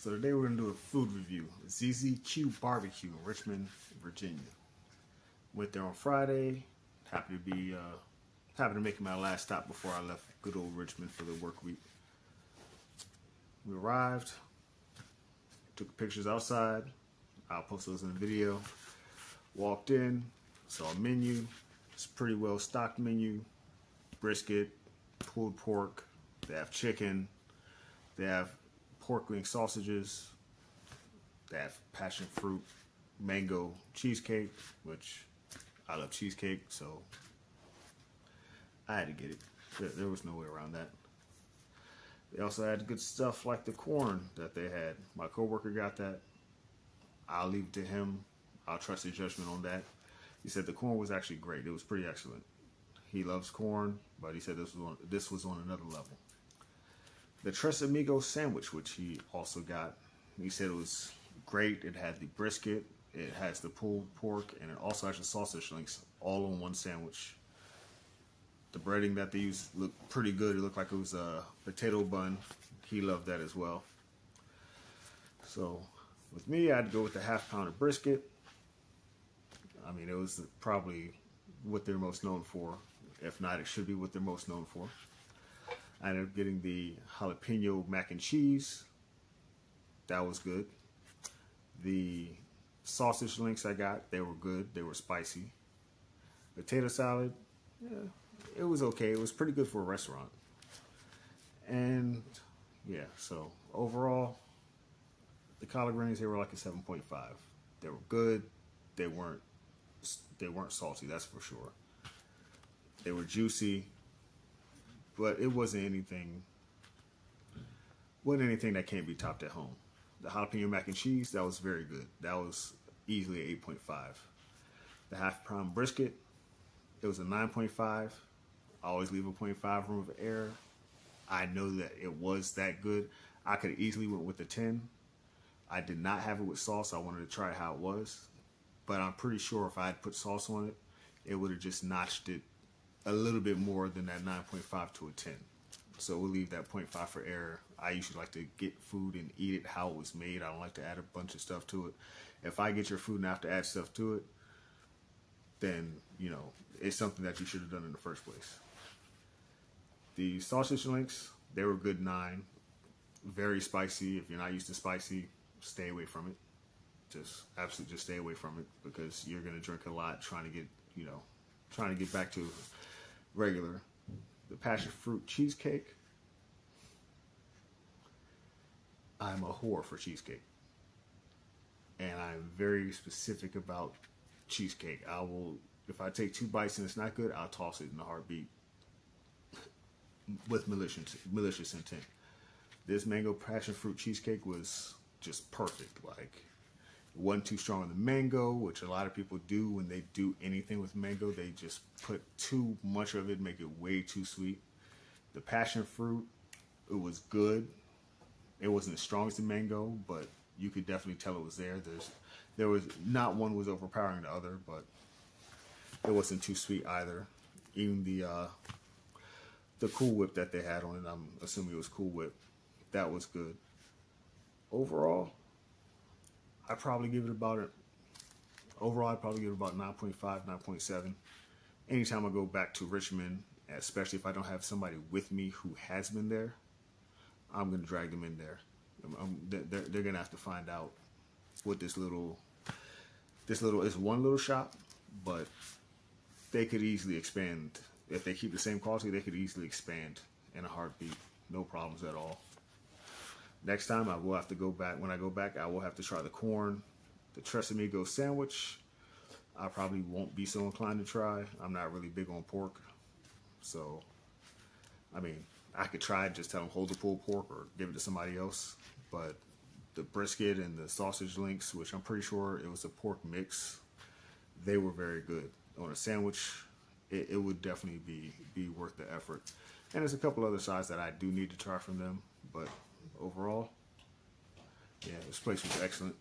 So today we're gonna do a food review. ZZQ Barbecue in Richmond, Virginia. Went there on Friday. Happy to be uh, happy to make my last stop before I left good old Richmond for the work week. We arrived, took pictures outside. I'll post those in the video. Walked in, saw a menu. It's a pretty well stocked menu. Brisket, pulled pork. They have chicken. They have pork wing sausages. Have passion fruit, mango cheesecake, which I love cheesecake, so I had to get it. There, there was no way around that. They also had good stuff like the corn that they had. My coworker got that. I'll leave it to him. I'll trust his judgment on that. He said the corn was actually great. It was pretty excellent. He loves corn, but he said this was on, this was on another level. The Tres Amigos sandwich, which he also got, he said it was great. It had the brisket, it has the pulled pork, and it also has the sausage links all on one sandwich. The breading that they used looked pretty good. It looked like it was a potato bun. He loved that as well. So with me, I'd go with the half pound of brisket. I mean, it was probably what they're most known for. If not, it should be what they're most known for. I ended up getting the jalapeno mac and cheese. That was good. The sausage links I got, they were good. They were spicy. Potato salad, yeah, it was okay. It was pretty good for a restaurant. And yeah, so overall, the collard greens they were like a 7.5. They were good. They weren't they weren't salty, that's for sure. They were juicy, but it wasn't anything wasn't anything that can't be topped at home. The jalapeno mac and cheese, that was very good. That was easily 8.5. The half pound brisket, it was a 9.5. I always leave a 0.5 room of error. I know that it was that good. I could easily went with a 10. I did not have it with sauce. I wanted to try how it was. But I'm pretty sure if I had put sauce on it, it would have just notched it a little bit more than that 9.5 to a 10. So we'll leave that 0.5 for error. I usually like to get food and eat it how it was made. I don't like to add a bunch of stuff to it. If I get your food and I have to add stuff to it, then, you know, it's something that you should have done in the first place. The sausage links, they were good nine. Very spicy. If you're not used to spicy, stay away from it. Just absolutely just stay away from it because you're gonna drink a lot trying to get, you know, trying to get back to regular. The passion fruit cheesecake. I'm a whore for cheesecake. And I'm very specific about cheesecake. I will, if I take two bites and it's not good, I'll toss it in a heartbeat with malicious, malicious intent. This mango passion fruit cheesecake was just perfect. Like, wasn't too strong on the mango, which a lot of people do when they do anything with mango. They just put too much of it, make it way too sweet. The passion fruit, it was good. It wasn't as strong as the mango, but you could definitely tell it was there. There's, there was not one was overpowering the other, but it wasn't too sweet either. Even the uh, the Cool Whip that they had on it, I'm assuming it was Cool Whip, that was good. Overall, I probably give it about it. Overall, I probably give it about 9.5, 9.7. Anytime I go back to Richmond, especially if I don't have somebody with me who has been there, I'm gonna drag them in there. I'm, they're, they're gonna have to find out what this little, this little is one little shop, but they could easily expand if they keep the same quality. They could easily expand in a heartbeat, no problems at all. Next time I will have to go back. When I go back, I will have to try the corn, the Tres Amigos sandwich. I probably won't be so inclined to try. I'm not really big on pork. So, I mean, I could try it, just tell them hold the pulled pork or give it to somebody else. But the brisket and the sausage links, which I'm pretty sure it was a pork mix, they were very good. On a sandwich, it, it would definitely be, be worth the effort. And there's a couple other sides that I do need to try from them, but overall, yeah, this place was excellent.